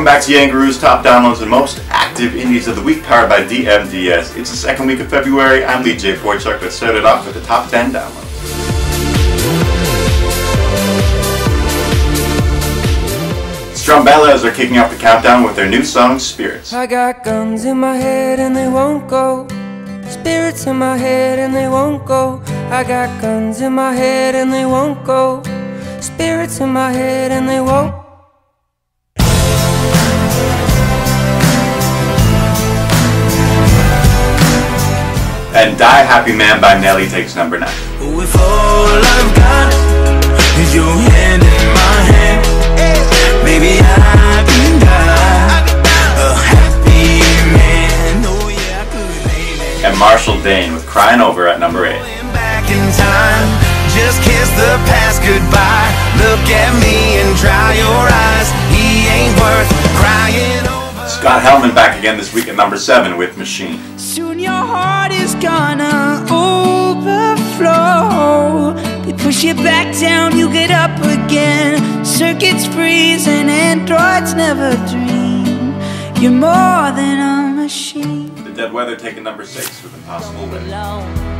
Welcome back to Yangaroos Top Downloads and Most Active Indies of the Week, powered by DMDS. It's the second week of February. I'm Lee J. Boychuk. Let's start it off with the top 10 downloads. Strumbellas are kicking off the countdown with their new song, Spirits. I got guns in my head and they won't go. Spirits in my head and they won't go. I got guns in my head and they won't go. Spirits in my head and they won't. And Die Happy Man by Nelly takes number 9. If all I've got is your hand in my hand, maybe I can die a happy man. Oh yeah, I And Marshall Dane with Crying Over at number 8. back in time. Just kiss the past goodbye. Look at me and dry your eyes. He ain't worth crying over. Scott Helman back again this week at number 7 with Machine. Soon your heart is gonna overflow. They push you back down, you get up again. Circuits freeze and androids never dream. You're more than a machine. The Dead Weather taking number 6 with Impossible Way.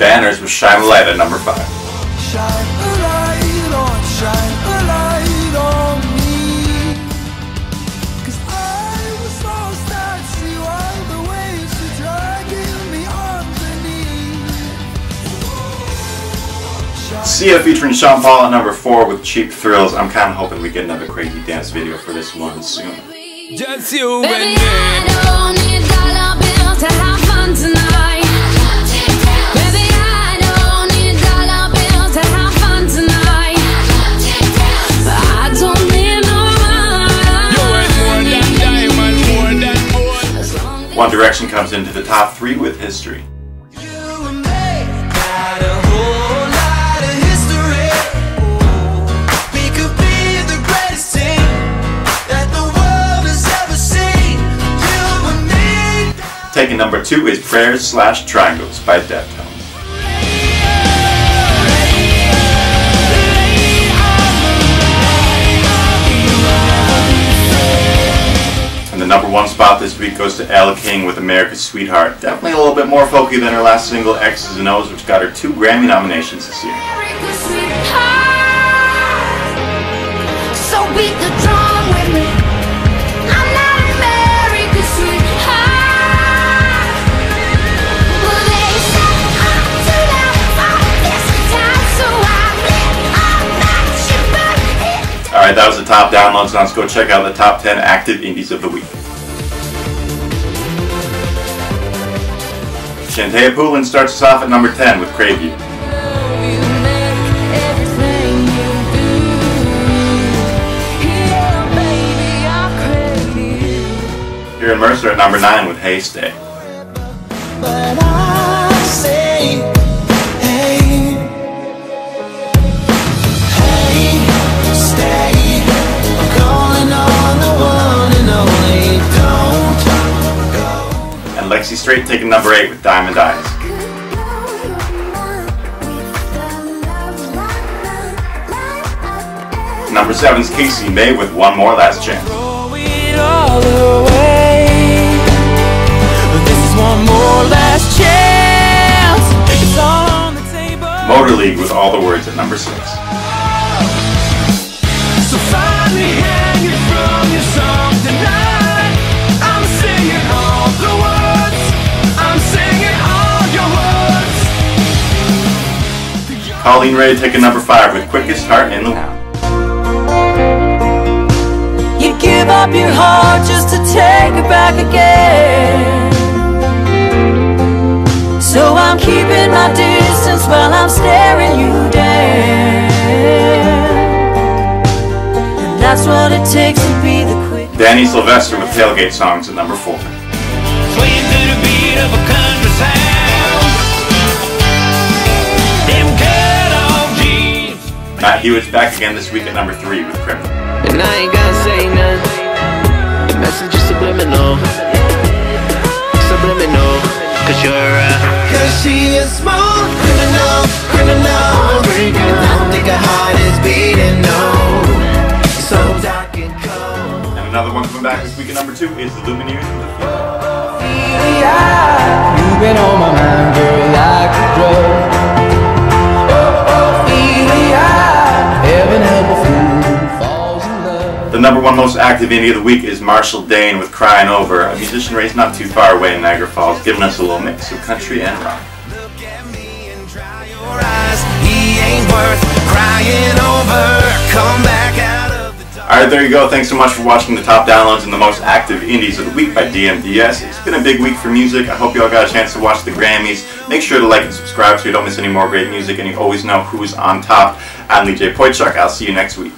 Banners with Shine a Light at number 5. Shine a light on, shine a light on me. 'Cause I was lost at sea while the waves were dragging me underneath. Sia featuring Sean Paul at number 4 with Cheap Thrills. I'm kind of hoping we get another crazy dance video for this one soon. Just you Baby, and I me. One Direction comes into the top 3 with History. Taking number 2 is Prayers Slash Triangles by Deftones. Number one spot this week goes to Elle King with America's Sweetheart. Definitely a little bit more folky than her last single, X's and O's, which got her two Grammy nominations this year. Alright, that was the top downloads. Now let's go check out the top 10 active indies of the week. Shantaia Poulin starts us off at number 10 with Crave You. Kieran Mercer at number 9 with Hey Stay. Lexi Strate taking number 8 with Diamond Eyes. Number 7 is Casey May with One More Last Chance. Throw it all away. This is one more last chance. It's all on the table. Motorleague with All the Words at number 6. So words. Colleen Rae taking number 5 with Quickest Heart in the World. You give up your heart just to take it back again. So I'm keeping my distance while I'm staring you down. And that's what it takes to be the quick. Danny Sylvestre with Tailgate Songs at number 4. Uh, jeans. Matt Hewitt's back again this week at number 3 with Criminal. And I ain't gonna say nothing. The message is subliminal. subliminal, subliminal, cause you're a Cause she is smooth criminal, criminal I think her heart is beating, no So dark and cold And another one coming back this week at number two is the Lumineers with the You've been on my mind, number one most active indie of the week is Marshall Dane with Crying Over, a musician raised not too far away in Niagara Falls, giving us a little mix of country and rock. Look at me and dry your eyes He ain't worth crying over Come back out of the dark Alright, there you go. Thanks so much for watching the top downloads and the most active indies of the week by DMDS. It's been a big week for music. I hope you all got a chance to watch the Grammys. Make sure to like and subscribe so you don't miss any more great music and you always know who's on top. I'm Lee J. Boychuk. I'll see you next week.